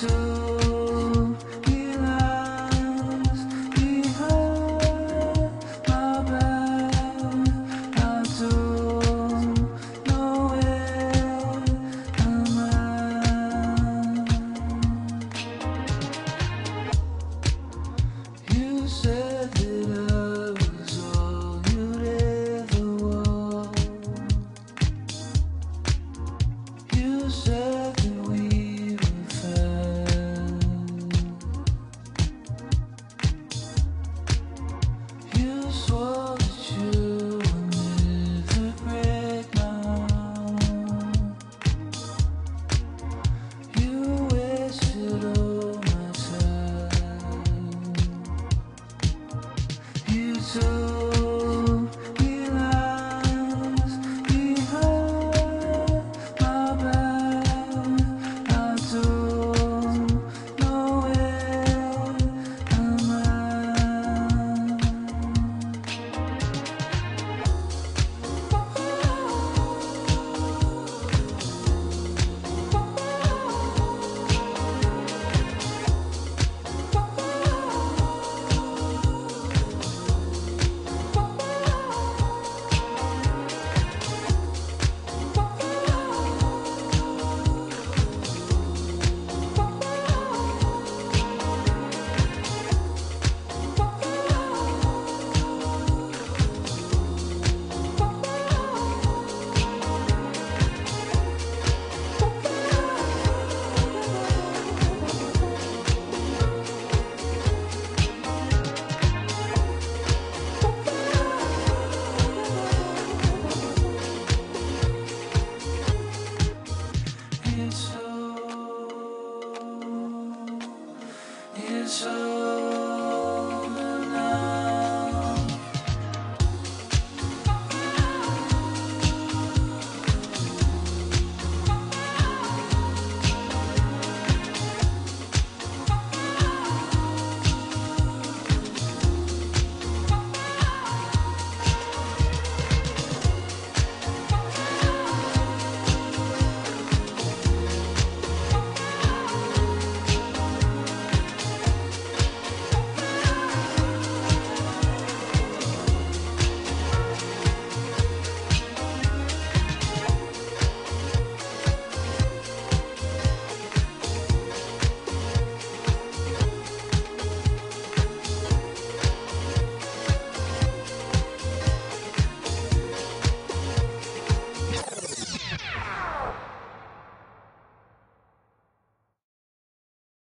told It's so, it's so